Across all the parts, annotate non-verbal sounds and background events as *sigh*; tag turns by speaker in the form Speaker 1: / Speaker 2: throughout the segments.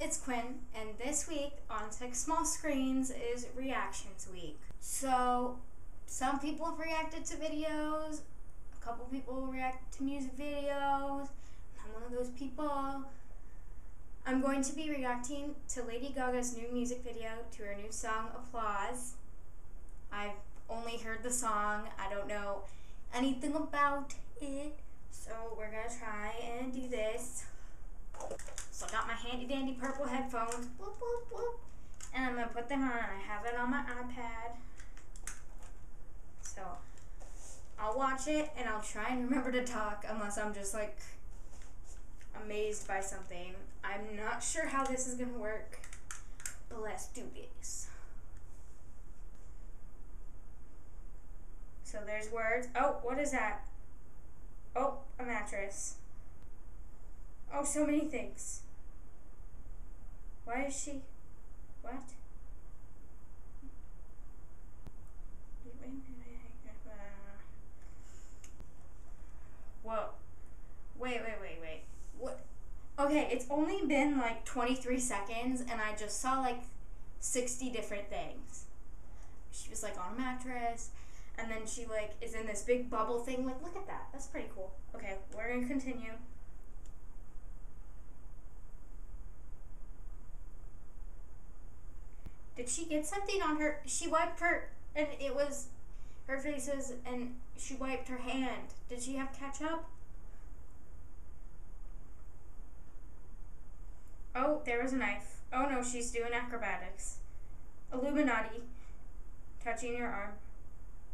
Speaker 1: it's Quinn, and this week on Six Small Screens is Reactions Week. So, some people have reacted to videos, a couple people react to music videos. I'm one of those people. I'm going to be reacting to Lady Gaga's new music video to her new song, Applause. I've only heard the song, I don't know anything about it, so we're gonna try and do this. So I got my handy dandy purple headphones. Boop, boop, boop. And I'm going to put them on. I have it on my iPad. So I'll watch it and I'll try and remember to talk unless I'm just like amazed by something. I'm not sure how this is going to work. But let's do this. So there's words. Oh, what is that? Oh, a mattress. Oh, so many things. Why is she? What? Whoa. Wait, wait, wait, wait. What? Okay, it's only been like 23 seconds and I just saw like 60 different things. She was like on a mattress and then she like is in this big bubble thing. Like, look at that. That's pretty cool. Okay, we're gonna continue. Did she get something on her? She wiped her, and it was her faces, and she wiped her hand. Did she have ketchup? Oh, there was a knife. Oh no, she's doing acrobatics. Illuminati. Touching your arm.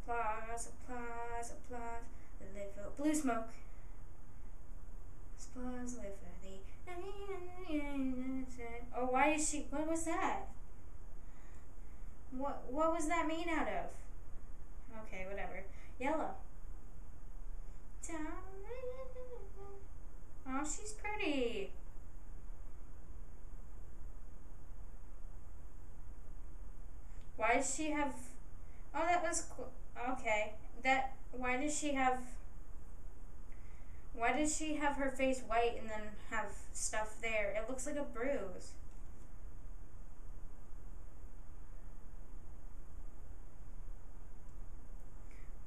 Speaker 1: Applause, applause, applause. Live for blue smoke. Applause, live for the. Oh, why is she? What was that? What what was that made out of? Okay, whatever. Yellow. Oh, she's pretty. Why does she have? Oh, that was. Okay. That. Why does she have? Why does she have her face white and then have stuff there? It looks like a bruise.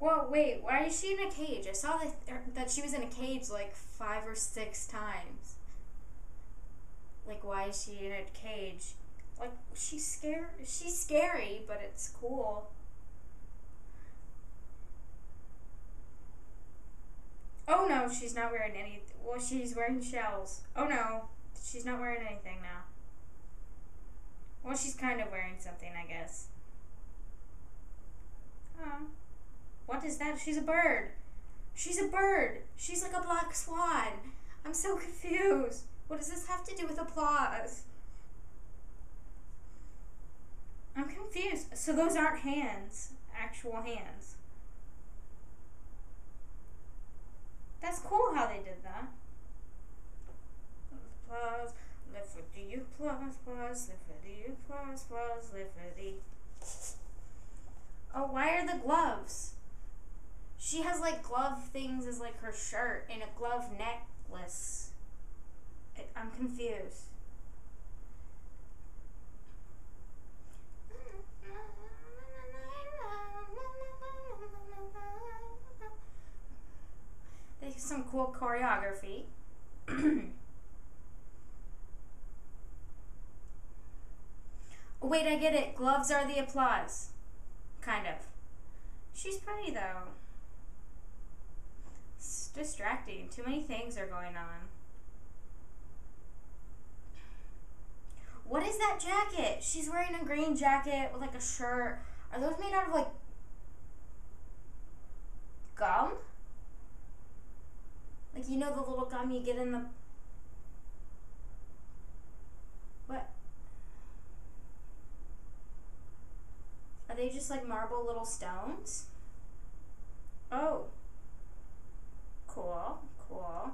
Speaker 1: Well, wait, why is she in a cage? I saw that, er, that she was in a cage like five or six times. Like, why is she in a cage? Like, she's scary. She's scary, but it's cool. Oh no, she's not wearing any. Well, she's wearing shells. Oh no, she's not wearing anything now. Well, she's kind of wearing something, I guess. Oh. What is that? She's a bird. She's a bird. She's like a black swan. I'm so confused. What does this have to do with applause? I'm confused. So those aren't hands, actual hands. That's cool how they did that. Applause, live for the applause, applause, live for the applause, applause, live for the. Oh, why are the gloves? She has like glove things as like her shirt and a glove necklace. I'm confused. There's some cool choreography. *clears throat* Oh, wait, I get it. Gloves are the applause. Kind of. She's pretty though distracting. Too many things are going on. What is that jacket? She's wearing a green jacket with like a shirt. Are those made out of like gum? Like you know the little gum you get in the What? Are they just like marble little stones? Oh cool. Cool.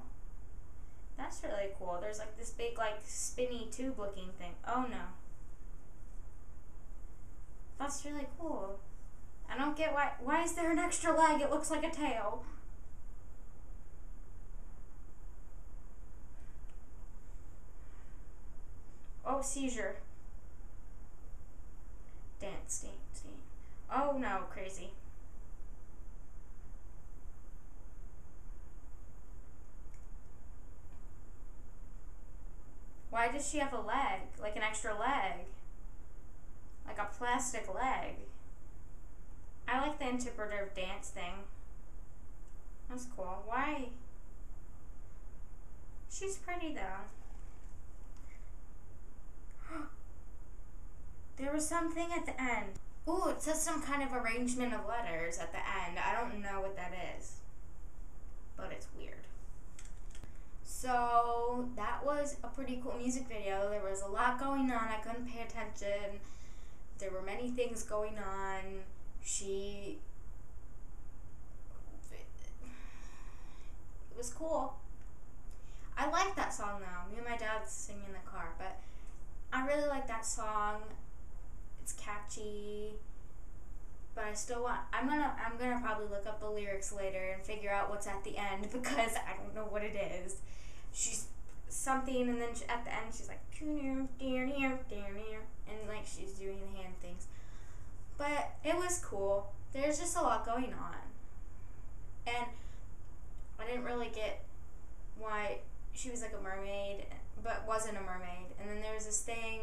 Speaker 1: That's really cool. There's like this big like spinny tube looking thing. Oh no. That's really cool. I don't get why why is there an extra leg? It looks like a tail. Oh, seizure. Dance, dance, dance. Oh no, crazy. Why does she have a leg? Like an extra leg? Like a plastic leg? I like the interpretive dance thing. That's cool. Why? She's pretty though. *gasps* there was something at the end. Ooh, it says some kind of arrangement of letters at the end. I don't know what that is. But it's weird. So that was a pretty cool music video. There was a lot going on. I couldn't pay attention. There were many things going on. She. It was cool. I like that song though. Me and my dad sing in the car, but I really like that song. It's catchy, but I still want. I'm gonna. I'm gonna probably look up the lyrics later and figure out what's at the end *laughs* because I don't know what it is. She's something, and then she, at the end she's like, and like she's doing the hand things. But it was cool. There's just a lot going on, and I didn't really get why she was like a mermaid, but wasn't a mermaid. And then there was this thing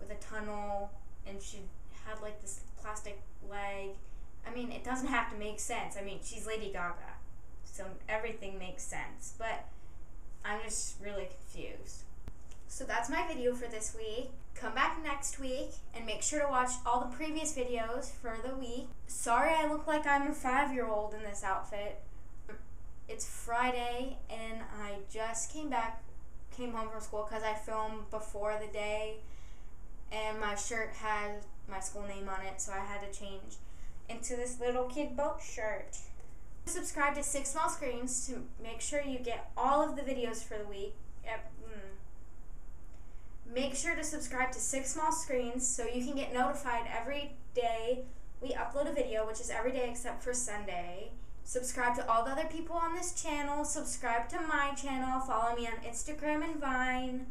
Speaker 1: with a tunnel, and she had like this plastic leg. I mean, it doesn't have to make sense. I mean, she's Lady Gaga, so everything makes sense. But I'm just really confused. So that's my video for this week. Come back next week and make sure to watch all the previous videos for the week. Sorry I look like I'm a five year old in this outfit. It's Friday and I just came back, came home from school because I filmed before the day and my shirt had my school name on it, so I had to change into this little kid boat shirt. Subscribe to Six Small Screens to make sure you get all of the videos for the week. Mm. Make sure to subscribe to Six Small Screens so you can get notified every day we upload a video, which is every day except for Sunday. Subscribe to all the other people on this channel. Subscribe to my channel. Follow me on Instagram and Vine.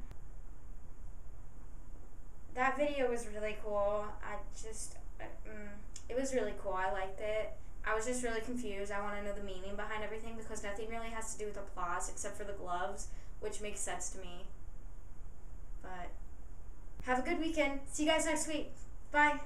Speaker 1: That video was really cool. I just, uh, mm, it was really cool. I liked it. I was just really confused. I want to know the meaning behind everything because nothing really has to do with applause except for the gloves, which makes sense to me. But have a good weekend. See you guys next week. Bye.